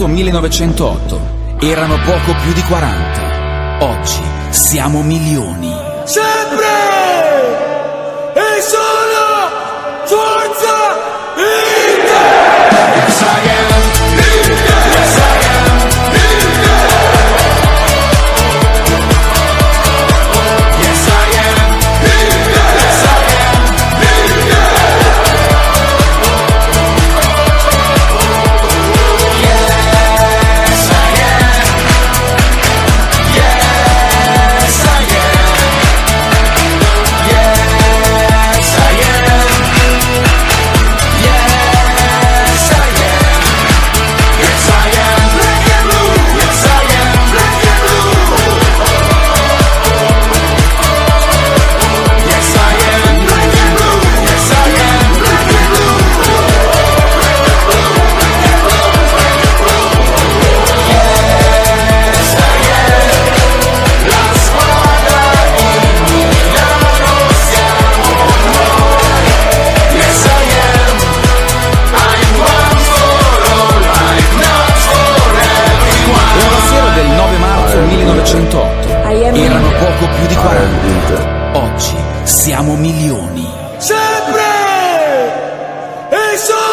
marzo 1908 erano poco più di 40. Oggi siamo milioni. 108. Erano poco più di 40. Ah, Oggi siamo milioni. Sempre! E sono!